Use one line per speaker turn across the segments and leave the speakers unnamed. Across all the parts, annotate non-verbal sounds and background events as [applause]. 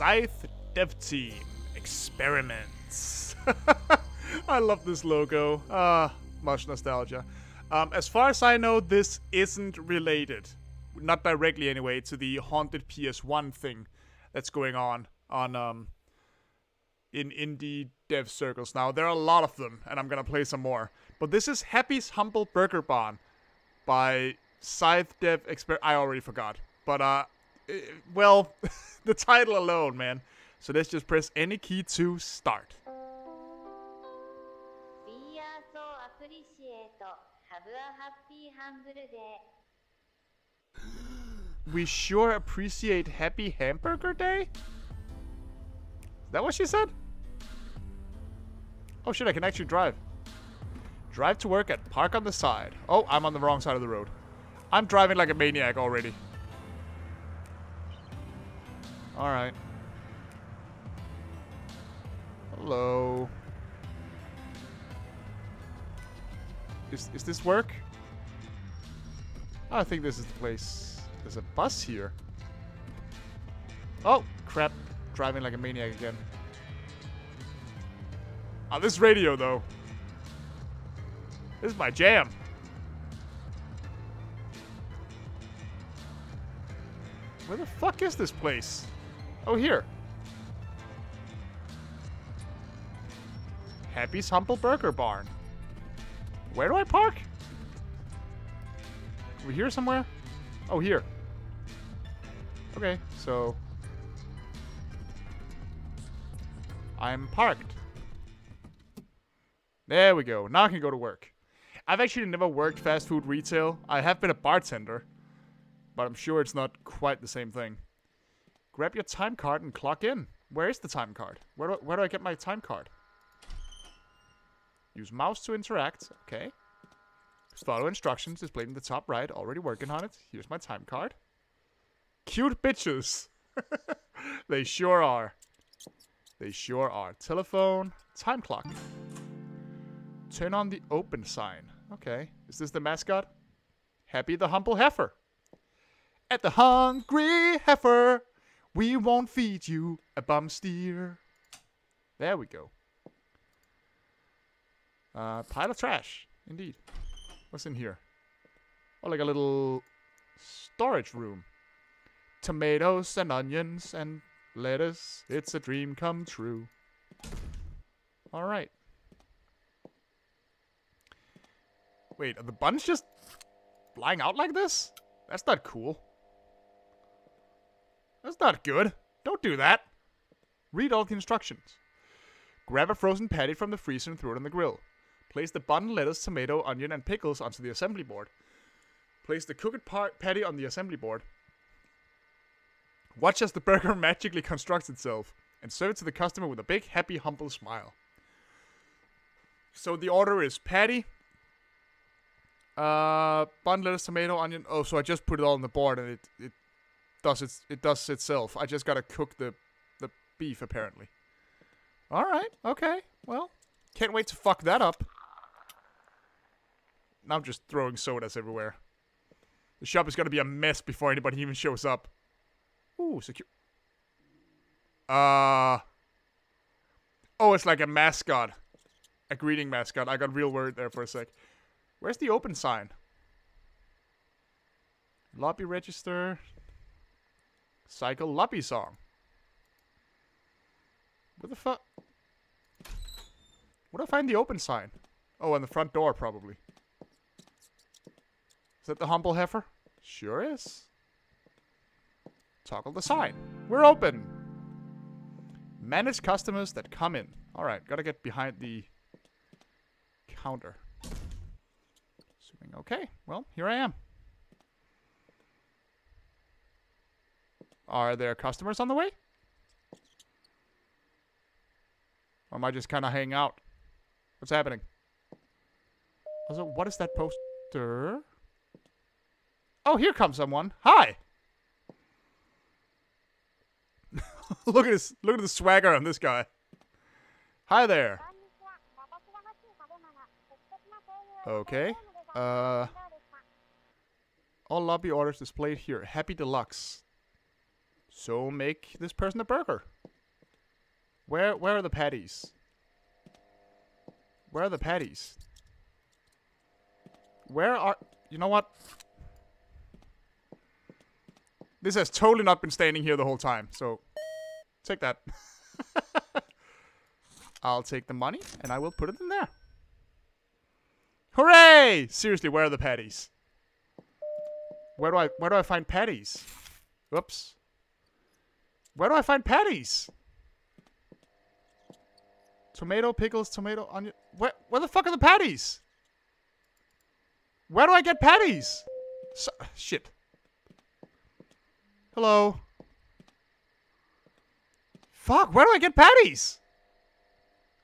Scythe Dev Team Experiments. [laughs] I love this logo. Ah, much nostalgia. Um, as far as I know, this isn't related, not directly anyway, to the haunted PS1 thing that's going on on um in indie dev circles now. There are a lot of them, and I'm gonna play some more. But this is Happy's Humble Burger Barn by Scythe Dev Exper. I already forgot, but uh, Uh, well, [laughs] the title alone, man. So let's just press any key to start. [gasps]
We
sure appreciate Happy Hamburger Day. Is that what she said? Oh shit, I can actually drive. Drive to work at park on the side. Oh, I'm on the wrong side of the road. I'm driving like a maniac already. Alright. Hello. Is, is this work? I think this is the place. There's a bus here. Oh, crap. Driving like a maniac again. Oh, this radio, though. This is my jam. Where the fuck is this place? Oh, here. Happy's Humble Burger Barn. Where do I park? Over here somewhere? Oh, here. Okay, so... I'm parked. There we go. Now I can go to work. I've actually never worked fast food retail. I have been a bartender. But I'm sure it's not quite the same thing. Grab your time card and clock in. Where is the time card? Where do, where do I get my time card? Use mouse to interact. Okay. Follow instructions displayed in the top right. Already working on it. Here's my time card. Cute bitches. [laughs] they sure are. They sure are. Telephone. Time clock. Turn on the open sign. Okay. Is this the mascot? Happy the humble heifer. At the hungry heifer, we won't feed you a bum steer. There we go. Uh, pile of trash. Indeed. What's in here? Oh, like a little storage room. Tomatoes and onions and lettuce. It's a dream come true. All right. Wait, are the buns just flying out like this? That's not cool. That's not good. Don't do that. Read all the instructions. Grab a frozen patty from the freezer and throw it on the grill. Place the bun, lettuce, tomato, onion, and pickles onto the assembly board. Place the cooked patty on the assembly board. Watch as the burger [laughs] magically constructs itself, and serve it to the customer with a big, happy, humble smile. So the order is patty, uh, bun, lettuce, tomato, onion. Oh, so I just put it all on the board, and it it does it it does itself. I just gotta cook the the beef apparently. All right, okay. Well, can't wait to fuck that up. Now I'm just throwing sodas everywhere. The shop is gonna be a mess before anybody even shows up. Ooh, secure. Uh. Oh, it's like a mascot. A greeting mascot. I got real worried there for a sec. Where's the open sign? Lobby register. Cycle lobby song. Where the fuck? Where do I find the open sign? Oh, on the front door, probably. Is that the humble heifer? Sure is. Toggle the sign. We're open. Manage customers that come in. Alright, gotta get behind the counter. Assuming okay. Well, here I am. Are there customers on the way? Or am I just kind of hanging out? What's happening? Also, what is that poster? Oh, here comes someone. Hi. [laughs] look at this. Look at the swagger on this guy. Hi there. Okay. Uh, all lobby orders displayed here. Happy Deluxe. So make this person a burger. Where where are the patties? Where are the patties? Where are you know what? This has totally not been standing here the whole time, so take that. [laughs] I'll take the money and I will put it in there. Hooray! Seriously, where are the patties? Where do I where do I find patties? Whoops. Where do I find patties? Tomato, pickles, tomato, onion. Where where the fuck are the patties? Where do I get patties? So, shit. Hello. Fuck, where do I get patties?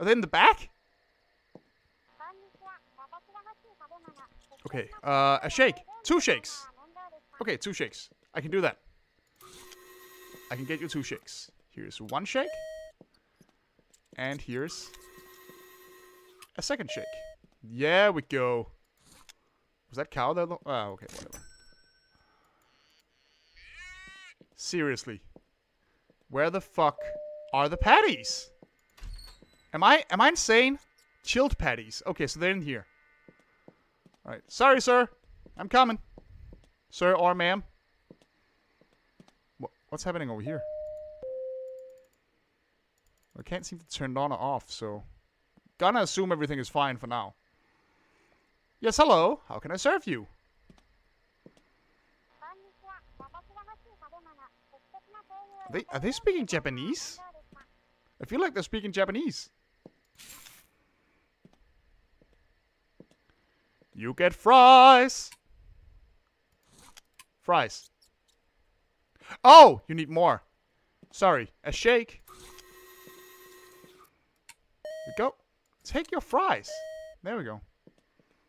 Are they in the back? Okay, uh, a shake. Two shakes. Okay, two shakes. I can do that. I can get you two shakes. Here's one shake. And here's a second shake. Yeah, we go. Was that cow there? Oh, ah, okay, whatever. Seriously. Where the fuck are the patties? Am I am I insane? Chilled patties. Okay, so they're in here. Alright. Sorry, sir. I'm coming. Sir or ma'am. What, what's happening over here? I can't seem to turn it on or off, so... Gonna assume everything is fine for now. Yes, hello. How can I serve you? Are they, are they speaking Japanese? I feel like they're speaking Japanese. You get fries. Fries. Oh, you need more. Sorry, a shake. There we go. Take your fries. There we go.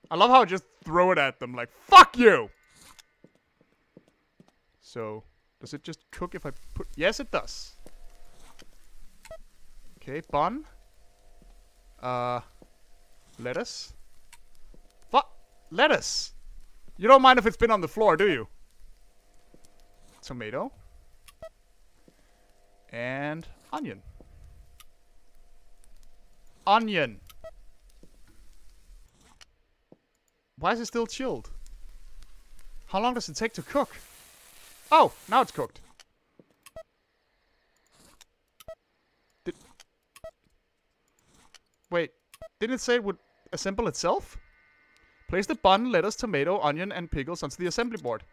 I love how I just throw it at them like, fuck you! So, does it just cook if I put... Yes, it does. Okay, bun. Uh, lettuce. Fuck! Lettuce! You don't mind if it's been on the floor, do you? Tomato. And onion. Onion. Why is it still chilled? How long does it take to cook? Oh, now it's cooked. Did Wait, didn't it say it would assemble itself? Place the bun, lettuce, tomato, onion, and pickles onto the assembly board.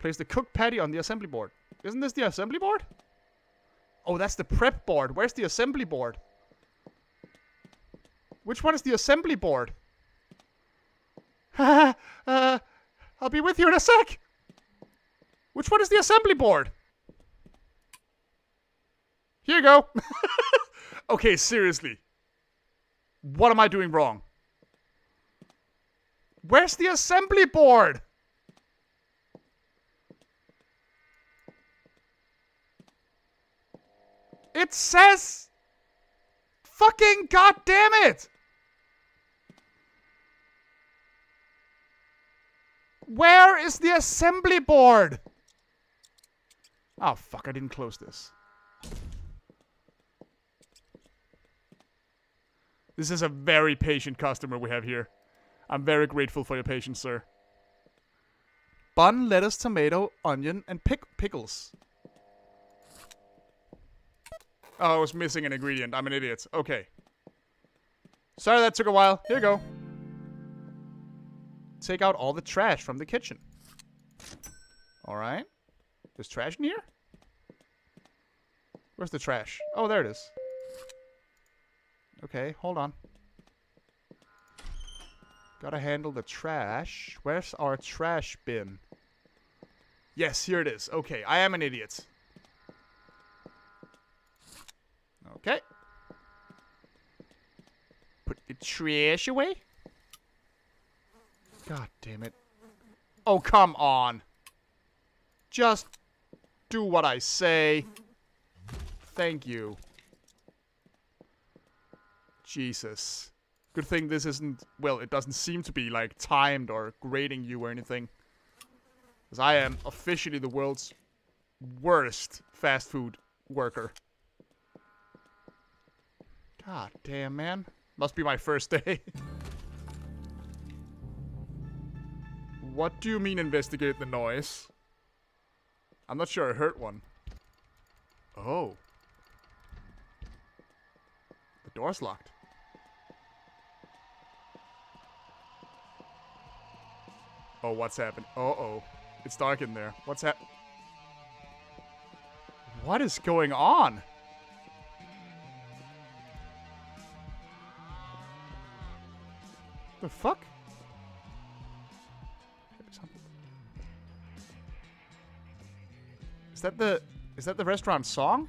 Place the cooked patty on the assembly board. Isn't this the assembly board? Oh, that's the prep board. Where's the assembly board? Which one is the assembly board? [laughs] uh, I'll be with you in a sec. Which one is the assembly board? Here you go. [laughs] okay, seriously. What am I doing wrong? Where's the assembly board? It says... Fucking goddamn it! Where is the assembly board? Oh, fuck, I didn't close this. This is a very patient customer we have here. I'm very grateful for your patience, sir. Bun, lettuce, tomato, onion, and pick pickles. Oh, I was missing an ingredient. I'm an idiot. Okay. Sorry that took a while. Here you go. Take out all the trash from the kitchen. Alright. There's trash in here? Where's the trash? Oh, there it is. Okay, hold on. Gotta handle the trash. Where's our trash bin? Yes, here it is. Okay, I am an idiot. Okay. Put the trash away. God damn it. Oh, come on. Just do what I say. Thank you. Jesus. Good thing this isn't, well, it doesn't seem to be, like, timed or grading you or anything. Because I am officially the world's worst fast food worker. God damn, man. Must be my first day. what do you mean investigate the noise? I'm not sure I heard one. Oh. The door's locked. Oh, what's happened? Uh-oh. It's dark in there. What's hap- What is going on? The fuck? Is that the is that the restaurant song?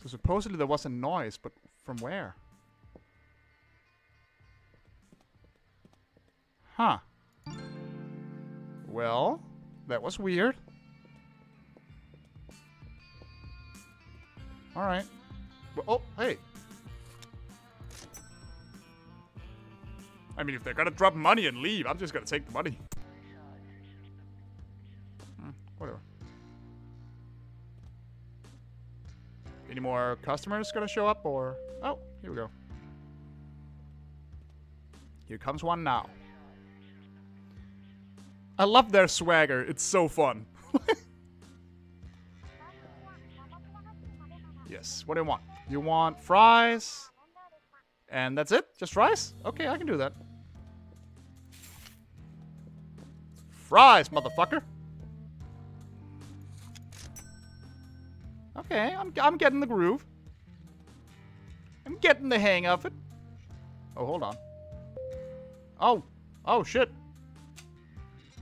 So supposedly there was a noise, but from where? Huh. Well, that was weird. Alright. Oh, hey. I mean, if they're gonna drop money and leave, I'm just gonna take the money. Hmm, whatever. Any more customers gonna show up, or... Oh, here we go. Here comes one now. I love their swagger. It's so fun. [laughs] yes, what do you want? You want fries? And that's it? Just fries? Okay, I can do that. Fries, motherfucker. Okay, I'm, I'm getting the groove. I'm getting the hang of it. Oh, hold on. Oh. Oh, shit.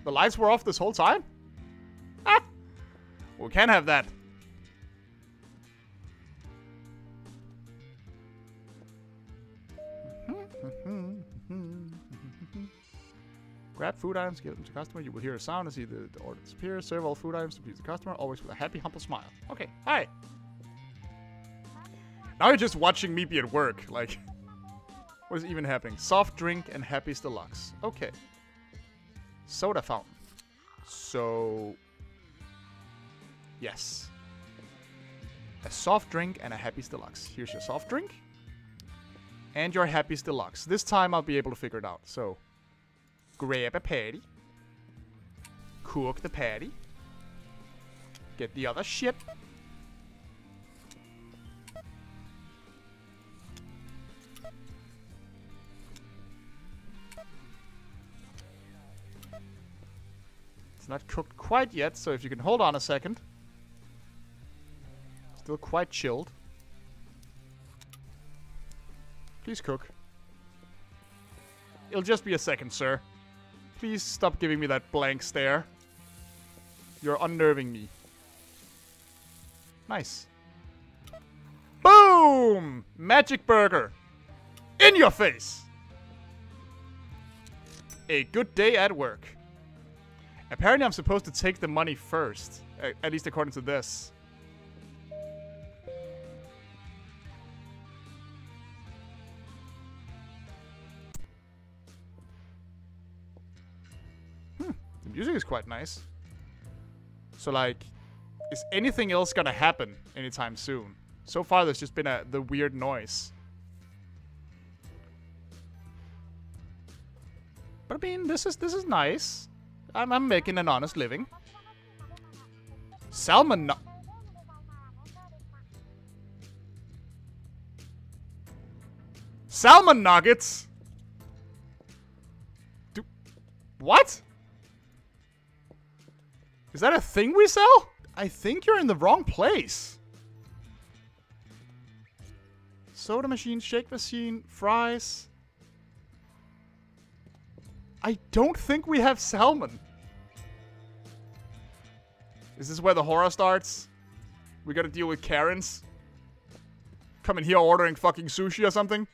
The lights were off this whole time? Ah! We can't have that. [laughs] Grab food items, give them to customer. You will hear a sound and see the, order disappear. Serve all food items to please the customer, always with a happy, humble smile. Okay, hi. Now you're just watching me be at work. Like, [laughs] what is even happening? Soft drink and Happy's Deluxe. Okay. Soda fountain. So, yes. A soft drink and a Happy's Deluxe. Here's your soft drink. And your Happy's Deluxe. This time I'll be able to figure it out. So, grab a patty, cook the patty, get the other shit. Not cooked quite yet, so if you can hold on a second. Still quite chilled. Please cook. It'll just be a second, sir. Please stop giving me that blank stare. You're unnerving me. Nice. Boom! Magic burger. In your face! A good day at work. Apparently I'm supposed to take the money first. At least according to this. Hmm, the music is quite nice. So like, is anything else gonna happen anytime soon? So far, there's just been a the weird noise. But I mean, this is this is nice. I'm I'm making an honest living. Salmon. Salmon nuggets. Do what? Is that a thing we sell? I think you're in the wrong place. Soda machine, shake machine, fries. I don't think we have salmon. Is this where the horror starts? We gotta deal with Karens? Coming here ordering fucking sushi or something?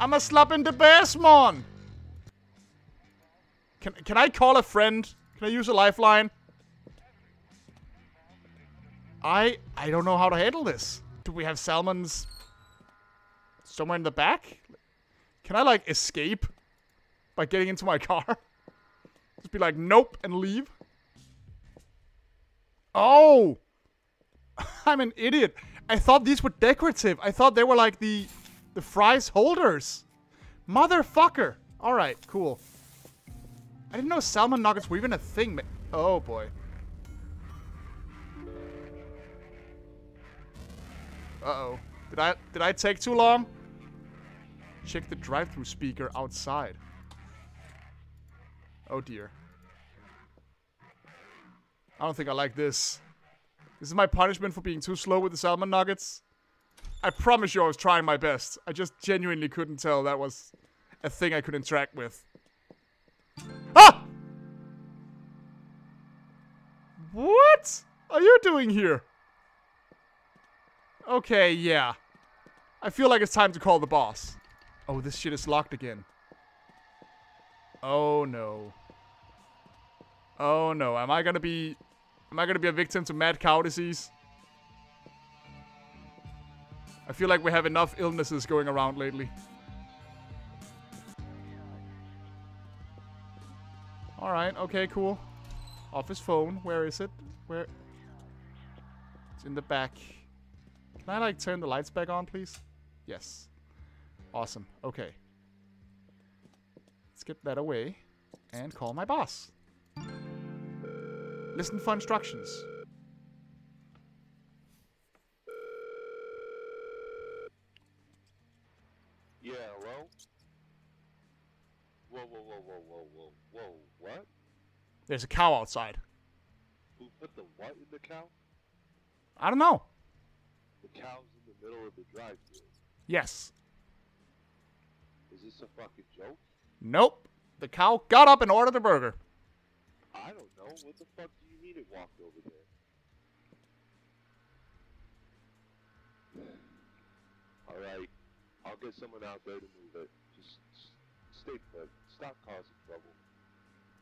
I'm a slap in the bass, man! Can, can I call a friend? Can I use a lifeline? I I don't know how to handle this. Do we have salmons somewhere in the back? Can I like escape by getting into my [laughs] car? Just be like, nope, and leave. Oh! [laughs] I'm an idiot. I thought these were decorative. I thought they were like the the fries holders. Motherfucker. All right, cool. I didn't know salmon nuggets were even a thing. Oh boy. Uh-oh. Did I did I take too long? Check the drive-through speaker outside. Oh dear. I don't think I like this. This is my punishment for being too slow with the salmon nuggets. I promise you I was trying my best. I just genuinely couldn't tell that was a thing I could interact with. Ah! What are you doing here? Okay, yeah. I feel like it's time to call the boss. Oh, this shit is locked again. Oh no. Oh no, am I gonna be... Am I gonna be a victim to mad cow disease? I feel like we have enough illnesses going around lately. Alright, okay, cool. Off his phone. Where is it? Where? It's in the back. Can I, like, turn the lights back on, please? Yes. Awesome. Okay. Let's get that away and call my boss. Listen for instructions.
Yeah, hello? Whoa, whoa, whoa, whoa, whoa, whoa, whoa, what?
There's a cow outside.
Who put the what in the cow?
I don't know.
The cow's in the middle of the drive-thru.
Yes.
Is this a fucking joke?
Nope. The cow got up and ordered a burger.
I don't know. What the fuck do you mean it walked over there? Alright, I'll get someone out there to move it. Just stay put. Stop causing trouble.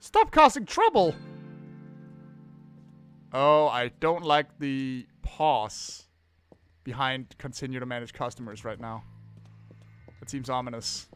Stop causing trouble! Oh, I don't like the pause behind continue to manage customers right now. That seems ominous.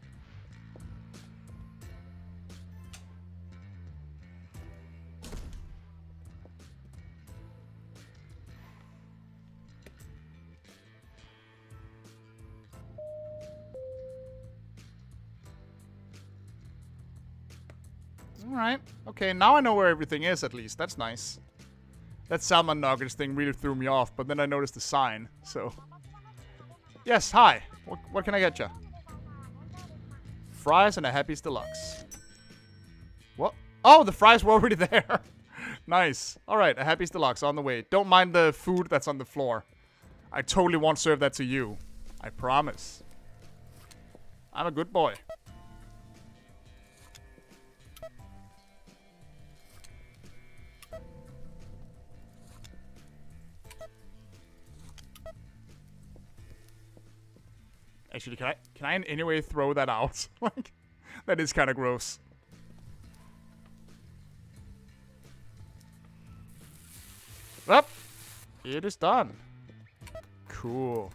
Alright. Okay, now I know where everything is at least. That's nice. That salmon nuggets thing really threw me off, but then I noticed the sign, so... Yes, hi. What, what can I get you? Fries and a Happy's Deluxe. What? Oh, the fries were already [laughs] there. nice. Alright, a Happy's Deluxe on the way. Don't mind the food that's on the floor. I totally won't serve that to you. I promise. I'm a good boy. Actually, can I can I in any way throw that out? [laughs] like, that is kind of gross. Up, it is done. Cool.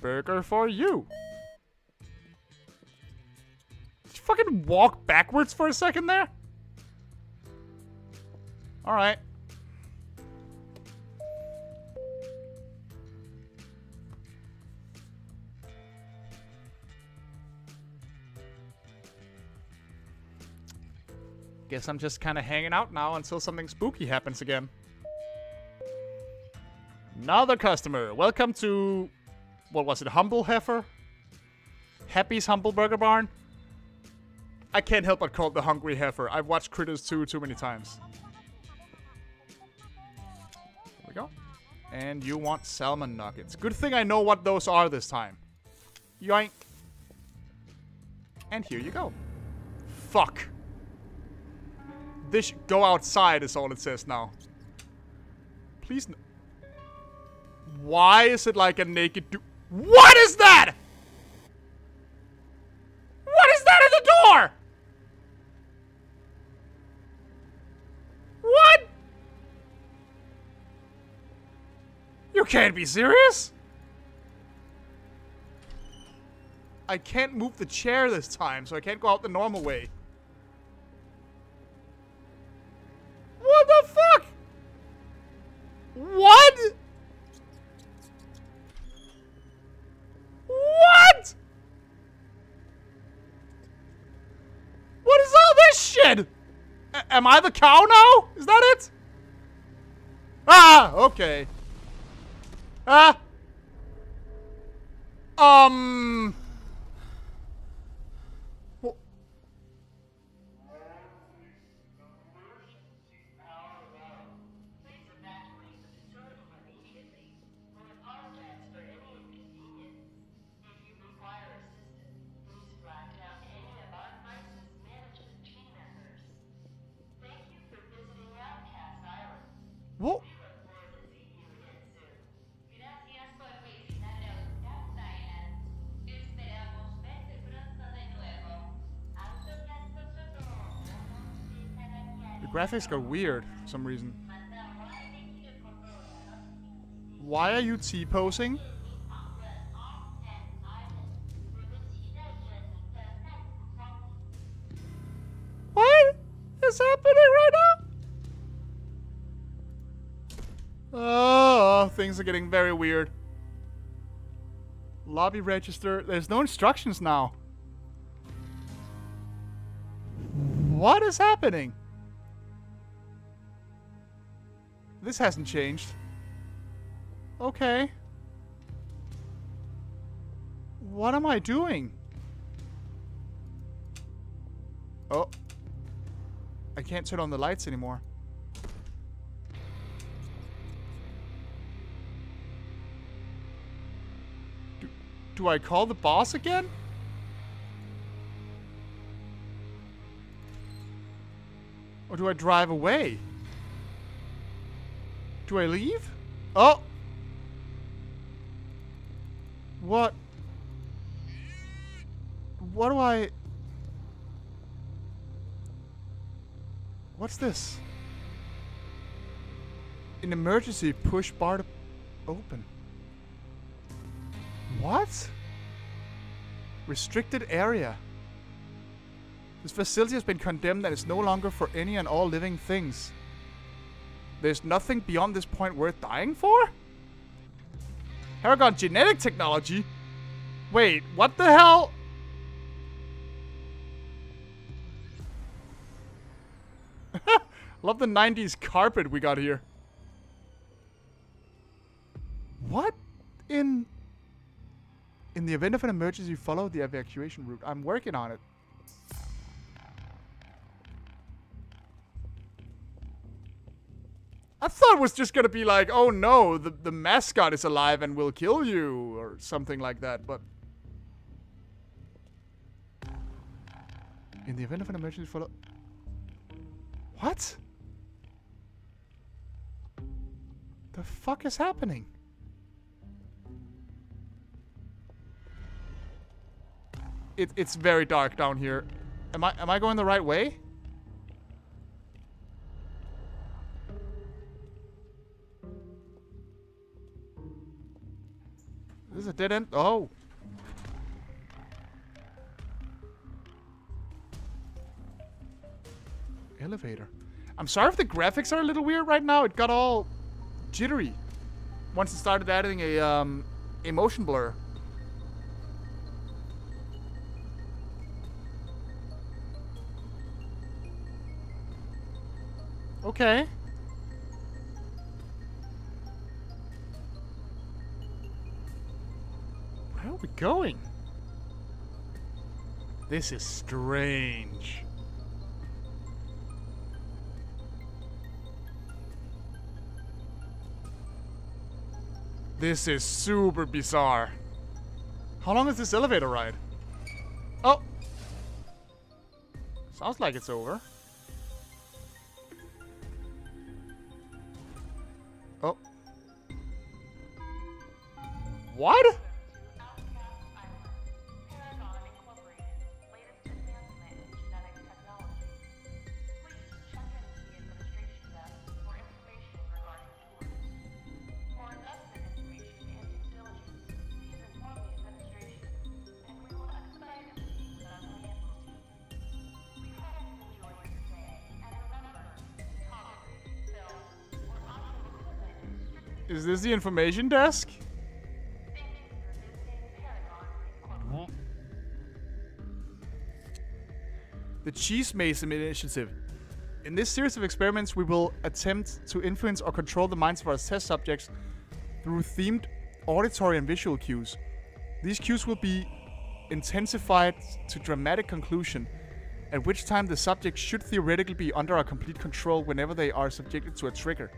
Burger for you. Did you fucking walk backwards for a second there? All right. Guess I'm just kind of hanging out now until something spooky happens again. Another customer. Welcome to... What was it? Humble Heifer? Happy's Humble Burger Barn? I can't help but call it the Hungry Heifer. I've watched Critters 2 too many times. There we go. And you want salmon nuggets. Good thing I know what those are this time. Yoink. And here you go. Fuck. This go outside is all it says now. Please. Why is it like a naked dude? What is that? What is that at the door? What? You can't be serious! I can't move the chair this time, so I can't go out the normal way. Cow now? Is that it? Ah, okay. Ah. Graphics got weird for some reason. Why are you T-posing? What is happening right now? Oh, things are getting very weird. Lobby register. There's no instructions now. What is happening? This hasn't changed. Okay. What am I doing? Oh. I can't turn on the lights anymore. Do, do I call the boss again? Or do I drive away? Do I leave? Oh! What? What do I... What's this? An emergency push bar to open. What? Restricted area. This facility has been condemned and is no longer for any and all living things. There's nothing beyond this point worth dying for? Paragon genetic technology? Wait, what the hell? [laughs] Love the 90s carpet we got here. What in... In the event of an emergency, follow the evacuation route. I'm working on it. I thought it was just gonna be like, oh no, the, the mascot is alive and will kill you, or something like that, but... In the event of an emergency, follow... What? The fuck is happening? It, it's very dark down here. Am I am I going the right way? End. Oh. Elevator. I'm sorry if the graphics are a little weird right now. It got all jittery once it started adding a um, a motion blur. Okay. Going? This is strange. This is super bizarre. How long is this elevator ride? Oh! Sounds like it's over. Oh. What? Is this the information desk? The Cheese Mason Initiative. In this series of experiments, we will attempt to influence or control the minds of our test subjects through themed auditory and visual cues. These cues will be intensified to dramatic conclusion, at which time the subject should theoretically be under our complete control whenever they are subjected to a trigger.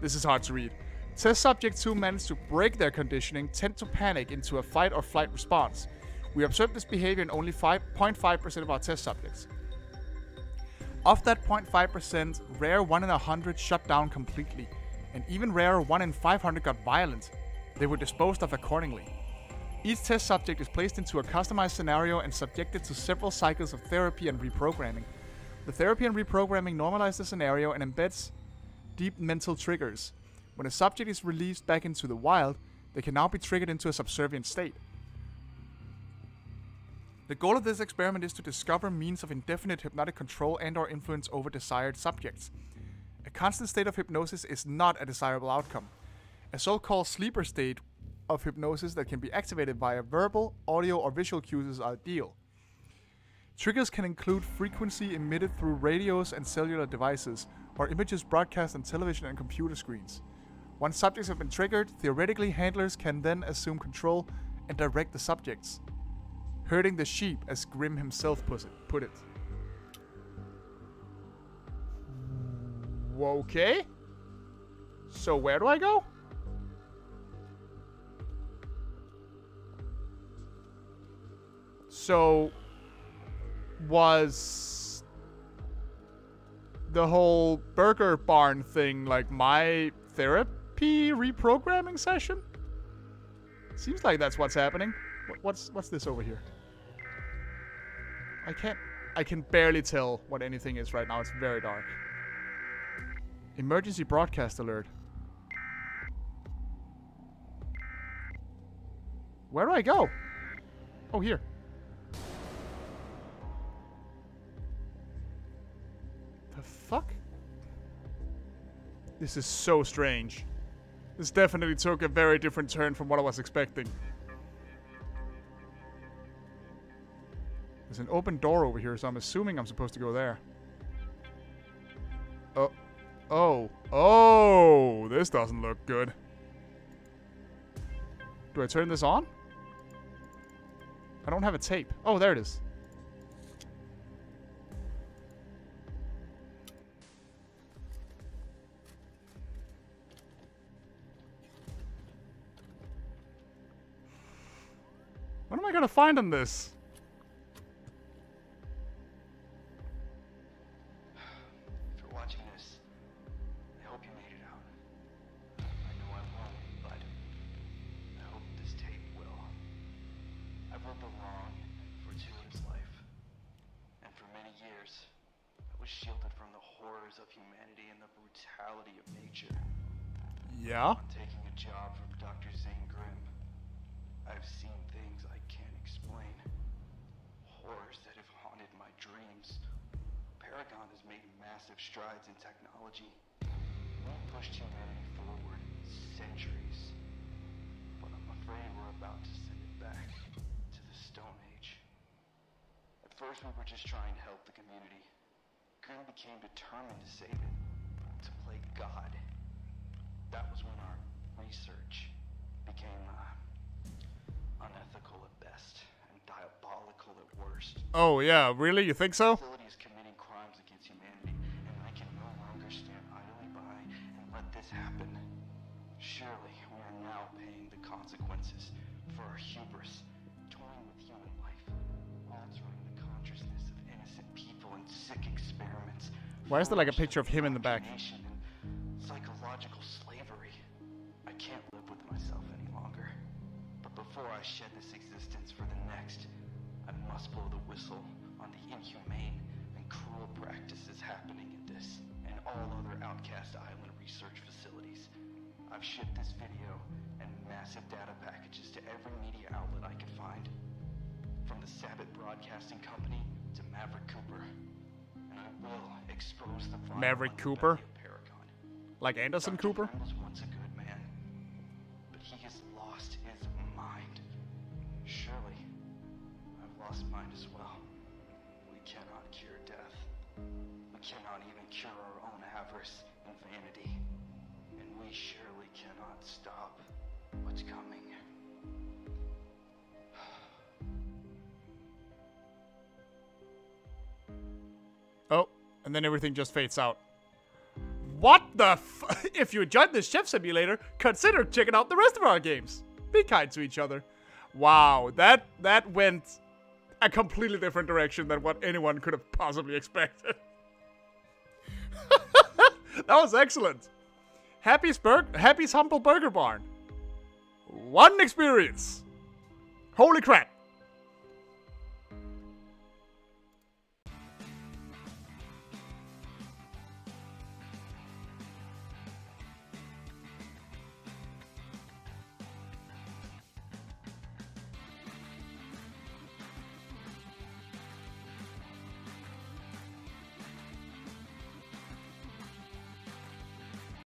This is hard to read. Test subjects who managed to break their conditioning tend to panic into a fight or flight response. We observed this behavior in only 5.5% of our test subjects. Of that 0.5%, rare 1 in 100 shut down completely, and even rarer 1 in 500 got violent. They were disposed of accordingly. Each test subject is placed into a customized scenario and subjected to several cycles of therapy and reprogramming. The therapy and reprogramming normalize the scenario and embeds deep mental triggers. When a subject is released back into the wild, they can now be triggered into a subservient state. The goal of this experiment is to discover means of indefinite hypnotic control and or influence over desired subjects. A constant state of hypnosis is not a desirable outcome. A so-called sleeper state of hypnosis that can be activated via verbal, audio, or visual cues is ideal. Triggers can include frequency emitted through radios and cellular devices, or images broadcast on television and computer screens. Once subjects have been triggered, theoretically handlers can then assume control and direct the subjects. Herding the sheep, as Grimm himself put it. Okay. So where do I go? So was the whole burger barn thing like my therapy reprogramming session? Seems like that's what's happening. What's what's this over here? I can't I can barely tell what anything is right now. It's very dark. Emergency broadcast alert. Where do I go? Oh, here. The fuck? This is so strange. This definitely took a very different turn from what I was expecting. There's an open door over here, so I'm assuming I'm supposed to go there. Oh. Oh. Oh! This doesn't look good. Do I turn this on? I don't have a tape. Oh, there it is. What am I find on this?
If you're watching this, I hope you made it out. I know I won't, but I hope this tape will. I've lived alone for Tulim's life, and for many years, I was shielded from the horrors of humanity and the brutality of nature.
Yeah?
On taking a job from Dr. Zane Grimm, I've seen things I can't explain. Horrors that have haunted my dreams. Paragon has made massive strides in technology. We've pushed humanity forward centuries. But I'm afraid we're about to send it back to the Stone Age. At first, we were just trying to help the community. Grimm became determined to save it, to play God. That was when our research became uh, unethical at best and diabolical at worst.
Oh, yeah. Really? You think so?
Facility committing crimes against humanity, and I can no longer stand idly by and let this happen. Surely we are now paying the consequences for our hubris, toying with human life, altering the consciousness of innocent people in sick experiments.
Why is there like a picture of him in the back?
Before I shed this existence for the next, I must blow the whistle on the inhumane and cruel practices happening in this and all other outcast island research facilities. I've shipped this video and massive data packages to every media outlet I could find. From the Sabbath Broadcasting Company to Maverick Cooper. And I will expose the
Maverick Cooper?
Paragon.
Like Anderson
Dr.
Cooper?
Lost mine as well. We cannot cure death. We cannot even cure our own avarice and vanity. And we surely cannot stop what's coming. [sighs]
Oh, and then everything just fades out. What the [laughs] If you enjoyed this chef simulator, consider checking out the rest of our games. Be kind to each other. Wow, that that went a completely different direction than what anyone could have possibly expected. [laughs] that was excellent. Happy's Burg- Happy's Humble Burger Barn. One experience. Holy crap.